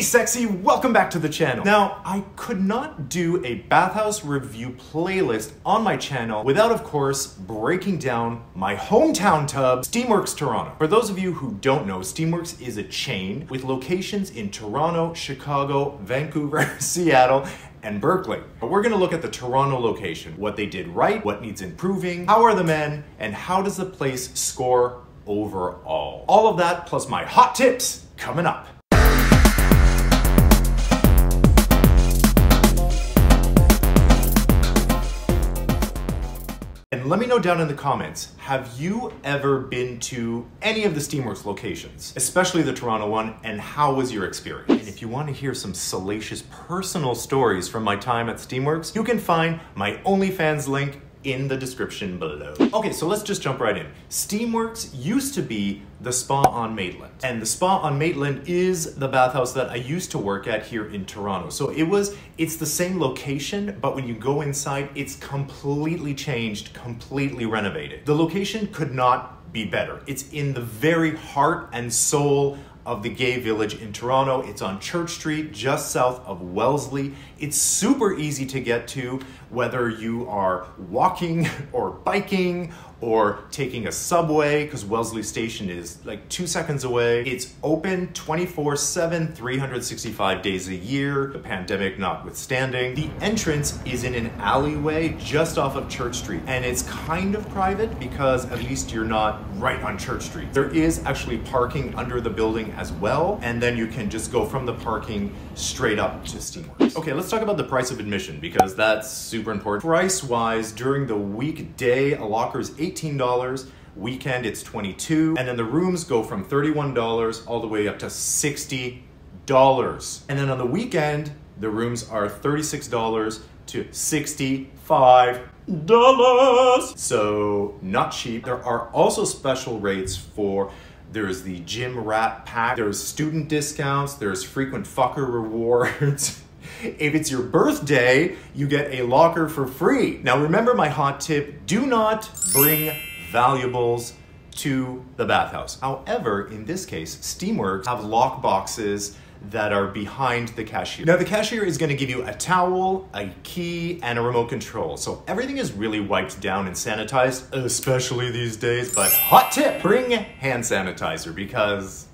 Hey sexy, welcome back to the channel. Now, I could not do a bathhouse review playlist on my channel without, of course, breaking down my hometown tub, Steamworks Toronto. For those of you who don't know, Steamworks is a chain with locations in Toronto, Chicago, Vancouver, Seattle, and Berkeley. But we're gonna look at the Toronto location, what they did right, what needs improving, how are the men, and how does the place score overall. All of that plus my hot tips coming up. Let me know down in the comments, have you ever been to any of the Steamworks locations, especially the Toronto one, and how was your experience? And if you want to hear some salacious personal stories from my time at Steamworks, you can find my OnlyFans link in the description below. Okay, so let's just jump right in. Steamworks used to be the spa on Maitland. And the spa on Maitland is the bathhouse that I used to work at here in Toronto. So it was, it's the same location, but when you go inside, it's completely changed, completely renovated. The location could not be better. It's in the very heart and soul of the gay village in Toronto. It's on Church Street, just south of Wellesley. It's super easy to get to, whether you are walking or biking or taking a subway, because Wellesley Station is like two seconds away. It's open 24 7, 365 days a year, the pandemic notwithstanding. The entrance is in an alleyway just off of Church Street, and it's kind of private because at least you're not right on Church Street. There is actually parking under the building as well, and then you can just go from the parking straight up to Steamworks. Okay, let's talk about the price of admission because that's super important. Price wise, during the weekday, a locker is $18. Weekend, it's 22 And then the rooms go from $31 all the way up to $60. And then on the weekend, the rooms are $36 to $65. So not cheap. There are also special rates for there's the gym rat pack, there's student discounts, there's frequent fucker rewards. if it's your birthday, you get a locker for free. Now remember my hot tip, do not bring valuables to the bathhouse. However, in this case, Steamworks have lock boxes that are behind the cashier. Now the cashier is gonna give you a towel, a key, and a remote control. So everything is really wiped down and sanitized, especially these days. But hot tip, bring hand sanitizer because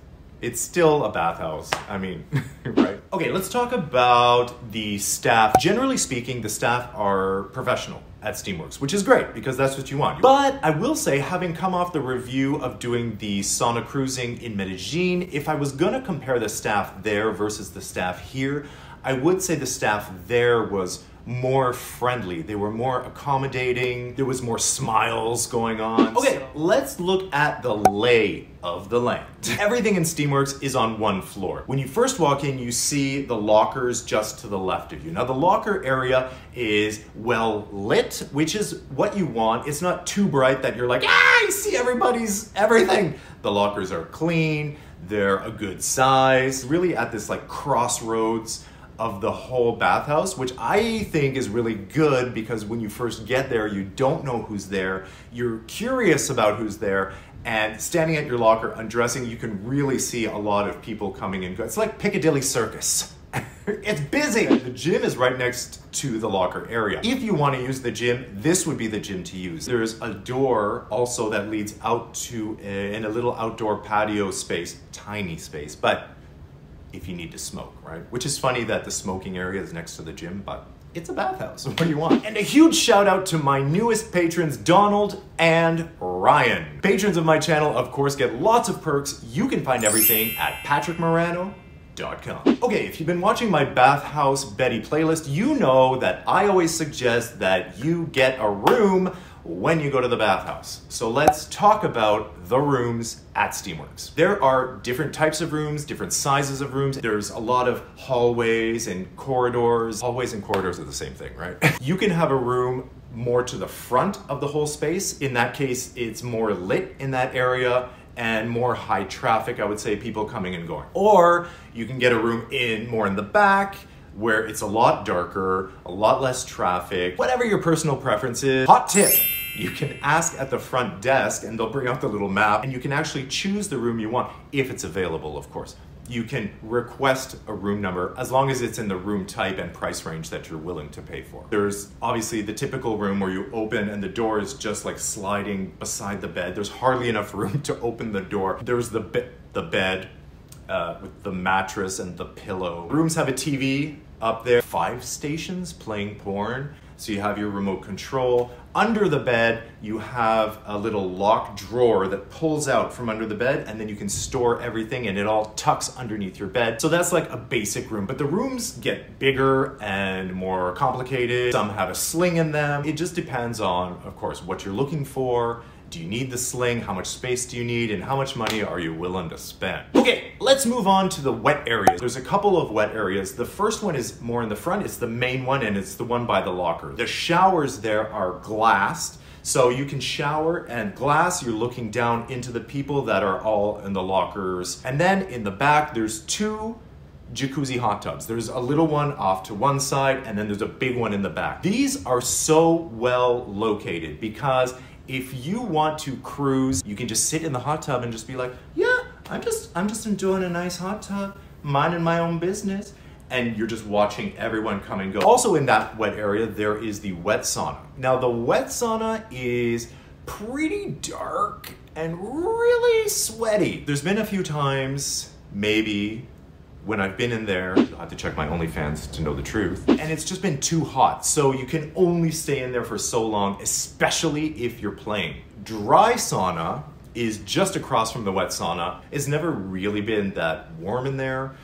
it's still a bathhouse. I mean, right? Okay, let's talk about the staff. Generally speaking, the staff are professional at Steamworks, which is great because that's what you want. But I will say, having come off the review of doing the sauna cruising in Medellin, if I was gonna compare the staff there versus the staff here, I would say the staff there was more friendly. They were more accommodating. There was more smiles going on. Okay, let's look at the lay of the land. Everything in Steamworks is on one floor. When you first walk in, you see the lockers just to the left of you. Now the locker area is well lit, which is what you want. It's not too bright that you're like, ah, I see everybody's everything. The lockers are clean, they're a good size, really at this like crossroads of the whole bathhouse, which I think is really good because when you first get there, you don't know who's there. You're curious about who's there. And standing at your locker, undressing, you can really see a lot of people coming and going. It's like Piccadilly Circus. it's busy. The gym is right next to the locker area. If you want to use the gym, this would be the gym to use. There's a door also that leads out to in a little outdoor patio space, tiny space, but if you need to smoke, right? Which is funny that the smoking area is next to the gym, but it's a bathhouse. What do you want? And a huge shout out to my newest patrons, Donald and Ryan. Patrons of my channel, of course, get lots of perks. You can find everything at patrickmarano.com. Okay, if you've been watching my Bathhouse Betty playlist, you know that I always suggest that you get a room when you go to the bathhouse. So let's talk about the rooms at Steamworks. There are different types of rooms, different sizes of rooms. There's a lot of hallways and corridors. Hallways and corridors are the same thing, right? you can have a room more to the front of the whole space. In that case, it's more lit in that area and more high traffic, I would say, people coming and going. Or you can get a room in more in the back, where it's a lot darker, a lot less traffic, whatever your personal preference is. Hot tip, you can ask at the front desk and they'll bring out the little map and you can actually choose the room you want if it's available, of course. you can request a room number as long as it's in the room type and price range that you're willing to pay for. There's obviously the typical room where you open and the door is just like sliding beside the bed. There's hardly enough room to open the door. There's the, be- the bed uh, with the mattress and the pillow. Rooms have a TV up there, five stations playing porn. So you have your remote control. Under the bed, you have a little lock drawer that pulls out from under the bed, and then you can store everything, and it all tucks underneath your bed. So that's like a basic room. But the rooms get bigger and more complicated. Some have a sling in them. It just depends on, of course, what you're looking for do you need the sling? How much space do you need? And how much money are you willing to spend? Okay, let's move on to the wet areas. There's a couple of wet areas. The first one is more in the front. It's the main one and it's the one by the locker. The showers there are glassed. So you can shower and glass, you're looking down into the people that are all in the lockers. And then in the back, there's two jacuzzi hot tubs. There's a little one off to one side and then there's a big one in the back. These are so well located because if you want to cruise, you can just sit in the hot tub and just be like, yeah, I'm just I'm just enjoying a nice hot tub, minding my own business. And you're just watching everyone come and go. Also in that wet area, there is the wet sauna. Now the wet sauna is pretty dark and really sweaty. There's been a few times, maybe when I've been in there, I'll have to check my OnlyFans to know the truth, and it's just been too hot. So you can only stay in there for so long, especially if you're playing. Dry sauna is just across from the wet sauna. It's never really been that warm in there.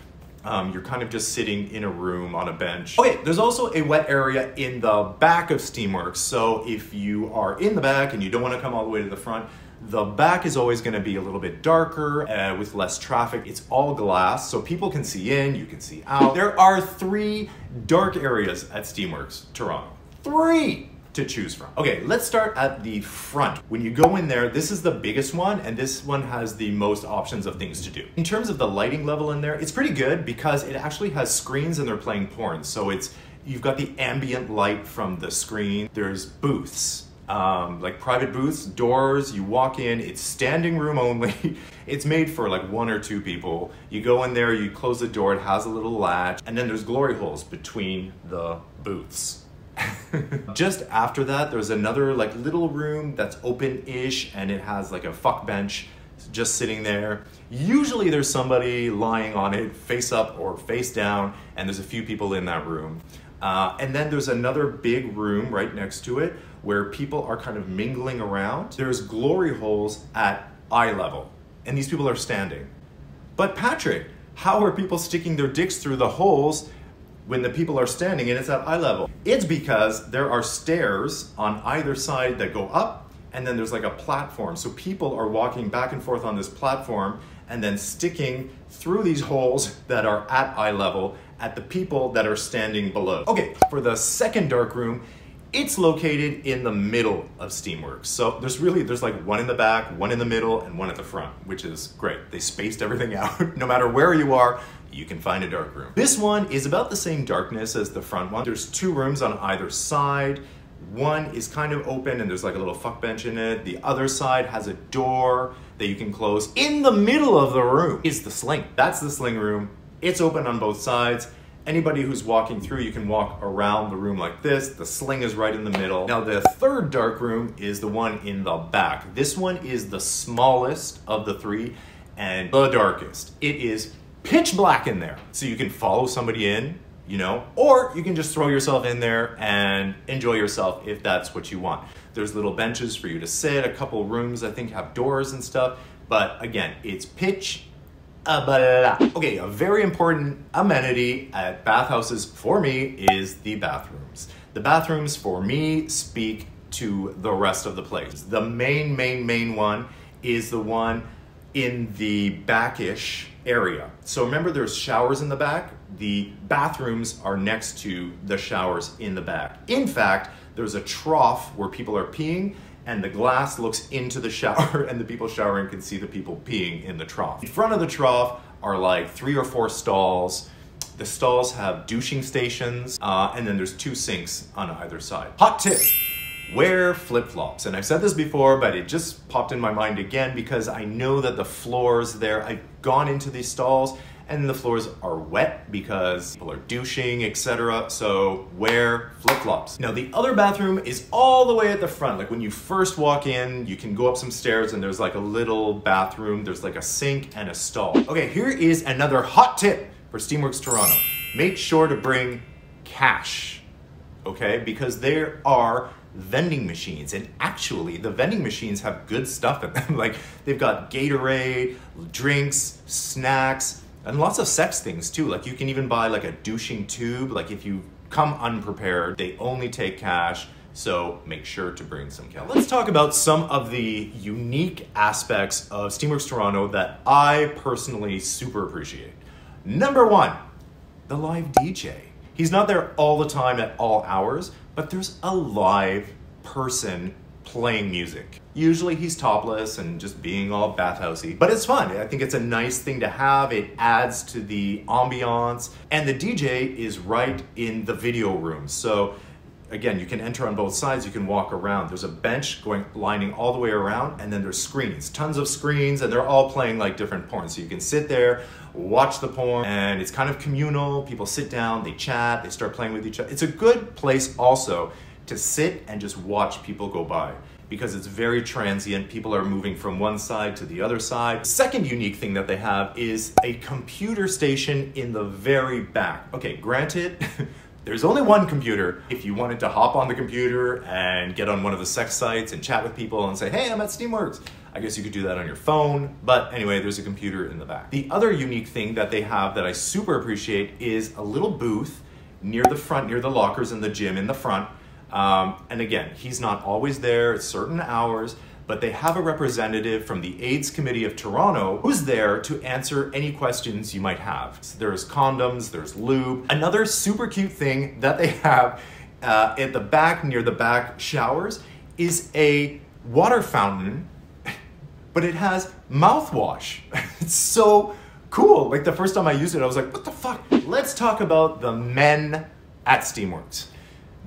Um, you're kind of just sitting in a room on a bench. Okay, there's also a wet area in the back of Steamworks. So if you are in the back and you don't want to come all the way to the front, the back is always going to be a little bit darker uh, with less traffic. It's all glass, so people can see in, you can see out. There are three dark areas at Steamworks Toronto. Three! to choose from. Okay, let's start at the front. When you go in there, this is the biggest one, and this one has the most options of things to do. In terms of the lighting level in there, it's pretty good because it actually has screens and they're playing porn. So it's you've got the ambient light from the screen. There's booths um, like private booths, doors, you walk in, it's standing room only. it's made for like one or two people. You go in there, you close the door, it has a little latch, and then there's glory holes between the booths. Just after that, there's another like little room that's open-ish and it has like a fuck bench just sitting there. Usually there's somebody lying on it face up or face down and there's a few people in that room. Uh, and then there's another big room right next to it where people are kind of mingling around. There's glory holes at eye level, and these people are standing. But Patrick, how are people sticking their dicks through the holes when the people are standing and it's at eye level? It's because there are stairs on either side that go up, and then there's like a platform. So people are walking back and forth on this platform and then sticking through these holes that are at eye level at the people that are standing below. Okay, for the second dark room, it's located in the middle of Steamworks. So there's really, there's like one in the back, one in the middle, and one at the front, which is great. They spaced everything out. no matter where you are, you can find a dark room. This one is about the same darkness as the front one. There's two rooms on either side. One is kind of open and there's like a little fuck bench in it. The other side has a door that you can close. In the middle of the room is the sling. That's the sling room. It's open on both sides. Anybody who's walking through, you can walk around the room like this. The sling is right in the middle. Now the third dark room is the one in the back. This one is the smallest of the three and the darkest. It is pitch black in there. So you can follow somebody in, you know, or you can just throw yourself in there and enjoy yourself if that's what you want. There's little benches for you to sit, a couple rooms I think have doors and stuff, but again, it's pitch okay, a very important amenity at bathhouses for me is the bathrooms. The bathrooms for me speak to the rest of the place. The main, main, main one is the one in the backish area. So remember there's showers in the back? The bathrooms are next to the showers in the back. In fact, there's a trough where people are peeing and the glass looks into the shower and the people showering can see the people peeing in the trough. In front of the trough are like three or four stalls. The stalls have douching stations uh, and then there's two sinks on either side. Hot tip, wear flip-flops. And I've said this before, but it just popped in my mind again because I know that the floors there, I've gone into these stalls and the floors are wet because people are douching, etc. So wear flip-flops. Now the other bathroom is all the way at the front. Like when you first walk in, you can go up some stairs and there's like a little bathroom. There's like a sink and a stall. Okay, here is another hot tip for Steamworks Toronto. Make sure to bring cash, okay? Because there are vending machines and actually the vending machines have good stuff in them like they've got gatorade drinks snacks and lots of sex things too. Like you can even buy like a douching tube. Like if you come unprepared, they only take cash. So make sure to bring some cash. Let's talk about some of the unique aspects of Steamworks Toronto that I personally super appreciate. Number one, the live DJ. He's not there all the time at all hours, but there's a live person playing music. Usually he's topless and just being all bathhousey, but it's fun. I think it's a nice thing to have. It adds to the ambiance. And the DJ is right in the video room. So again, you can enter on both sides, you can walk around. There's a bench going lining all the way around, and then there's screens, tons of screens, and they're all playing like different porn. So you can sit there, watch the porn, and it's kind of communal. People sit down, they chat, they start playing with each other. It's a good place also to sit and just watch people go by because it's very transient. People are moving from one side to the other side. Second unique thing that they have is a computer station in the very back. Okay, granted, there's only one computer. If you wanted to hop on the computer and get on one of the sex sites and chat with people and say, hey, I'm at Steamworks, I guess you could do that on your phone. But anyway, there's a computer in the back. The other unique thing that they have that I super appreciate is a little booth near the front, near the lockers in the gym in the front, um, and again, he's not always there at certain hours, but they have a representative from the AIDS Committee of Toronto who's there to answer any questions you might have. So there's condoms, there's lube. Another super cute thing that they have uh, at the back, near the back showers, is a water fountain, but it has mouthwash. it's so cool. Like the first time I used it, I was like, what the fuck? Let's talk about the men at Steamworks.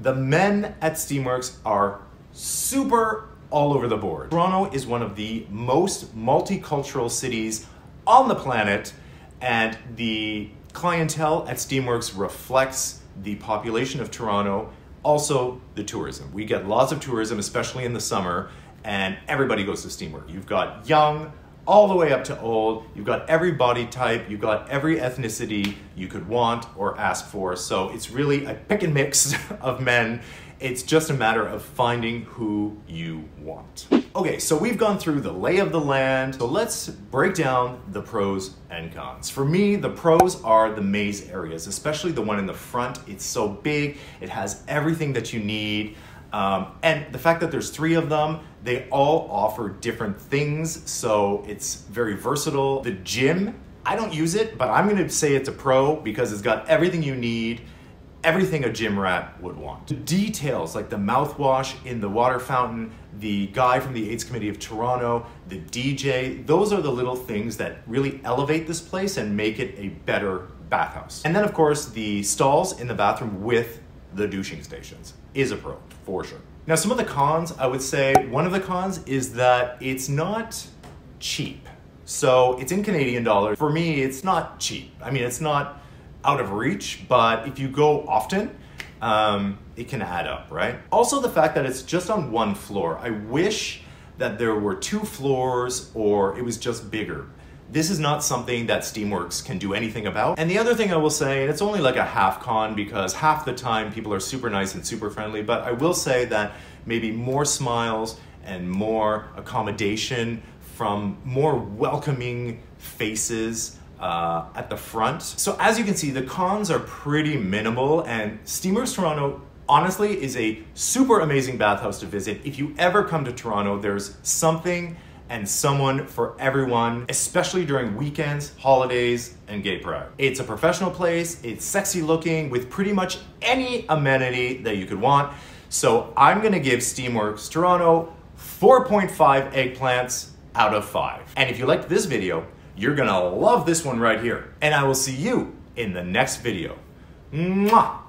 The men at Steamworks are super all over the board. Toronto is one of the most multicultural cities on the planet, and the clientele at Steamworks reflects the population of Toronto, also the tourism. We get lots of tourism, especially in the summer, and everybody goes to Steamworks. You've got young, all the way up to old. You've got every body type, you've got every ethnicity you could want or ask for. So it's really a pick and mix of men. It's just a matter of finding who you want. Okay, so we've gone through the lay of the land. So let's break down the pros and cons. For me, the pros are the maze areas, especially the one in the front. It's so big, it has everything that you need. Um, and the fact that there's three of them, they all offer different things, so it's very versatile. The gym, I don't use it, but I'm gonna say it's a pro because it's got everything you need, everything a gym rat would want. The details, like the mouthwash in the water fountain, the guy from the AIDS Committee of Toronto, the DJ, those are the little things that really elevate this place and make it a better bathhouse. And then of course, the stalls in the bathroom with the douching stations is a pro, for sure. Now, some of the cons, I would say, one of the cons is that it's not cheap. So it's in Canadian dollars. For me, it's not cheap. I mean, it's not out of reach, but if you go often, um, it can add up, right? Also, the fact that it's just on one floor. I wish that there were two floors or it was just bigger. This is not something that Steamworks can do anything about. And the other thing I will say, and it's only like a half con because half the time people are super nice and super friendly, but I will say that maybe more smiles and more accommodation from more welcoming faces uh, at the front. So as you can see, the cons are pretty minimal and Steamworks Toronto honestly is a super amazing bathhouse to visit. If you ever come to Toronto, there's something and someone for everyone, especially during weekends, holidays, and gay pride. It's a professional place, it's sexy looking with pretty much any amenity that you could want. So I'm gonna give Steamworks Toronto 4.5 eggplants out of five. And if you liked this video, you're gonna love this one right here. And I will see you in the next video. Mwah!